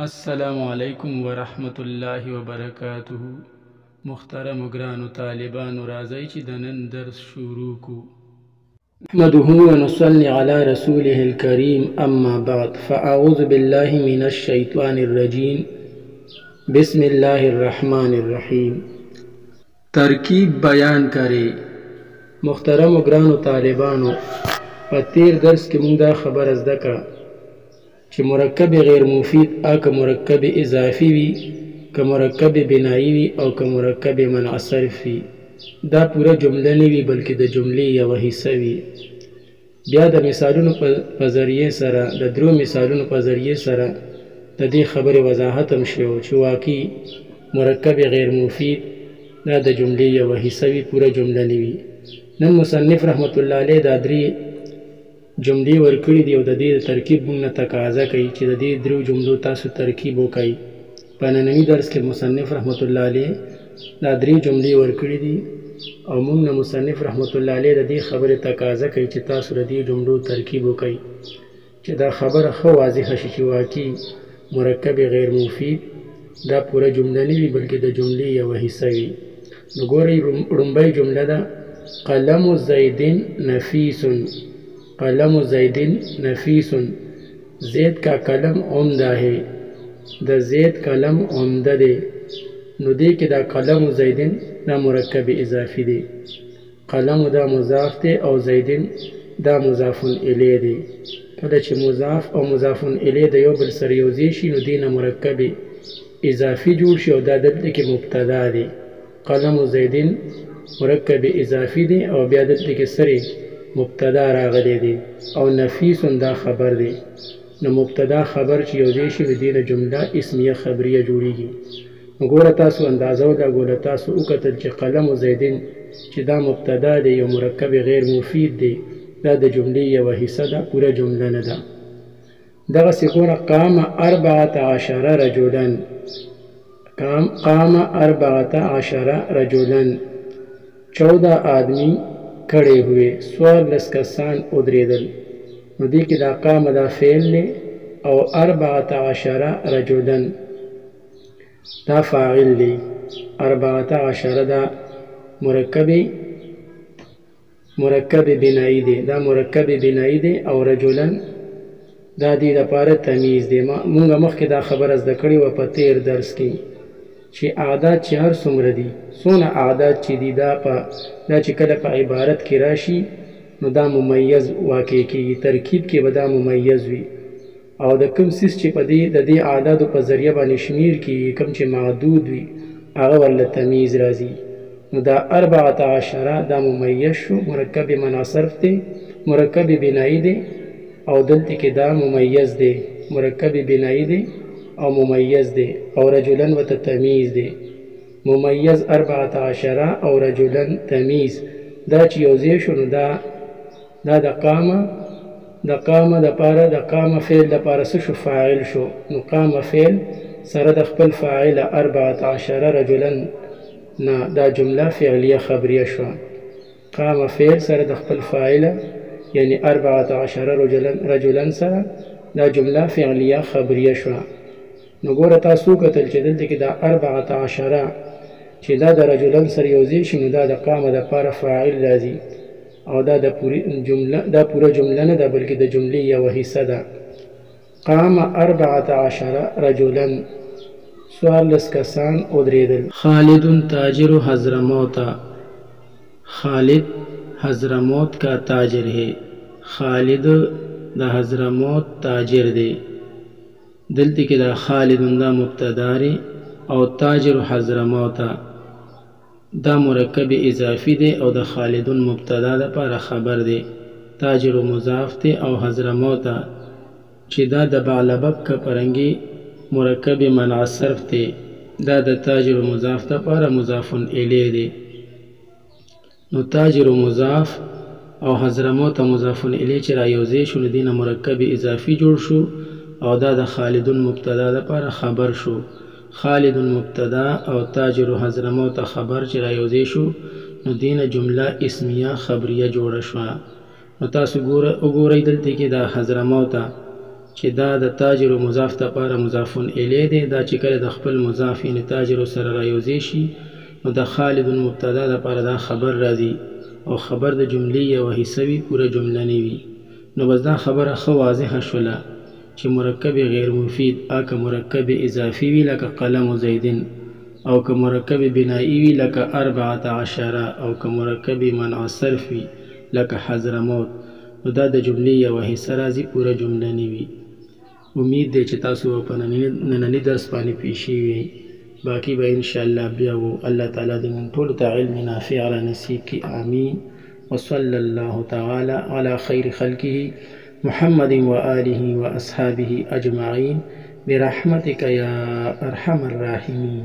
السلام علیکم ورحمت الله وبرکاته محترم ګرانو طالبانو راځئ چې د نن درس شروع کو نحمده ونصلي على رسوله الكريم اما بعد فاعوذ بالله من الشيطان الرجيم بسم الله الرحمن الرحيم ترکیب بیان کړي. محترمو ګرانو طالبانو په تیر درس کې مونږ دا خبره زده کړه چې مرکب غیر مفید ئ که مرکب اضافي وي که مرکب بنايي وي او که مرکب منع صرف وي دا پوره جمله نه وي بلکې د جملې یوه حصه وي. بیا د مثالونو په ذریعې سره، د دریو مثالونو په ذریعې سره د دې خبرې وضاحت هم شو چې واقعي مرکب غیر مفید دا د جملې یوه حصه وي، پوره جمله نه وي. نن مصنف رحمت الله علیه دا درې جملې ورکړي دي او د دې د ترکیب موږ نه تقاضا کوي چې د دې دریو جملو تاسو ترکیب وکړئ. په ننني درس کې مصنف رحمت الله علیه دا درې جملې ورکړې دي او موږ نه مصنف رحمت الله علیه د دې خبرې تقاضا کوي چې تاسو د دې جملو ترکیب وکړئ چې دا خبره ښه واضحه شي چې واقعي مرکب غیر مفید دا پوره جمله نه وي بلکې د جملې یوه حصه وي نو ګورئ ړومبۍ جمله ده قلم زیدن نفیس قلم زید نفیس زید کا قلم عمده هې د زید قلم عمده دی نو دې کې دا قلم زید دا مرکب اضافي دی قلم دا مضاف دی او زید دا مضاف الیه دی کله چې مضاف او مضاف الیه د یو بل سره یوځای شي نو دینه مرکب اضافي جوړ شي او دا دلته کې مبتدا دی قلم زیدین مرکب اضافی دی او بیا دلته کې سرې مبتدا راغلی دی او نفیس دا خبر دی نو مبتدا خبر چې یو ځای شي نو دینه جمله اسمیه خبریه جوړیږي نو ګوره تاسو اندازه ولا ګوله تاسو وکتل چې قلم زیدین چې دا مبتدا دی یو مرکب غیر مفید دی دا د جملې یو حصہ ده پوره جمله نه ده دغسې ګوره قام اربعة عشرة رجلا قام قام اربعة عشرة رجلا چوده آدمي کړې هوې څوارلس کسان ودرېدل نو دې کې دا قام دا فعل دی او اربعة عشرة رجلا دا فاعل دی اربعة عشرة دا مرکب مرکب بنائی دی دا مرکب بنائی دی او رجلا دا دی لپاره تمیز دی ما مونږ مخکې دا خبره زده کړې وه په تیر درس کې چې اعداد چې هر څومره دي څونه اعداد چې دي دا په دا چې کله په عبارت کې راشي نو دا ممیز واقع کیږي ترکیب کې به دا ممیز وي او د کوم څیز چې په دې، د دې اعدادو په ذریعه باندې شمیر کیږي، کوم چې معدود وي، هغه ورله تمییز راځي. نو دا اربعة عشرة دا ممیز شو، مرکب یې منع صرف دی، مرکب یې بنائی دی او دلته کې دا ممیز دی، مرکب یې بنائی دی او ممیز دی او رجلا ورته تمییز دی. ممیز اربعة عشرة او رجلا تمییز دا چې یو ځای شو نو دا. دا د قام د قام د پاره د قام فعل د پاره څه شو فاعل شو نو قام فعل سره د خپل فاعل اربعه عشر رجلا نه دا جمله فعلیه خبریه شو قام فعل سره د خپل فاعل یعنی اربعه عشر رجلا رجلا سره دا جمله فعلیه خبریه شو نو ګوره تاسو کتل چې دلته کې دا اربعه عشر چې دا د رجلا سره یوځی شي نو دا د قام د پاره فاعل راځي او دا د پوری جمله دا پوره جمله نه ده بلکې د جملې یوه حصه ده قام اربعه عشر رجلا څوارلس کسان ودرېدل. خالد تاجر حضرموت خالد حضرموت کا تاجر هې خالد د حضرموت تاجر دی دلته کې دا خالد دا مبتدا رې او تاجر حضرموت دا مرکب اضافی دی او د خالدون مبتدا لپاره خبر دی تاجر مضاف دی او حضرمو ته چی دا دبعلبک کپرنګی مرکب منع صرف دی دا د تاجر مضاف لپاره مضاف الیه دی نو تاجر مضاف او حضرمو ته مضاف الیه چی را یوځی شو نو دی نه مرکب اضافی جوړ شو او دا د خالدون مبتدا لپاره خبر شو خالد مبتدا او تاجر حضرموت خبر چې رايوځې شو نو دې نه جمله اسميه خبريه جوړه شوه نو تاسو وګورئ دلته کې دا حضرموت چې دا د تاجر مضاف ته پاره مضاف الیه دی دا چې کله د خپل مضاف یعنی تاجر سره رايوځې شي نو د خالد مبتدا د پاره دا خبر راځي او خبر د جملې یوه حصه وي پوره جمله نه وي نو بس دا خبره ښه واضحه شوله. چې مرکب یې غیر مفید ا که مرکب یې اضافي وي لکه قلم زید او که مرکب یې بنائی وي لکه اربعة عشر او که مرکب یې منع صرف وي لکه حضرموت نو دا د جملې یوه حصه راځي پوره جمله نه وي. امید دی چې تاسو به په ننني درس باندې پوه شوي یئ باقي به ان شاء الله بیا وو الله تعالی دې موږ ټولو ته علم نافع را نصیب کړي آمین وصلی الله تعالی علی خیر خلقه. محمد وآله وأصحابه أجمعين برحمتك يا أرحم الراحمين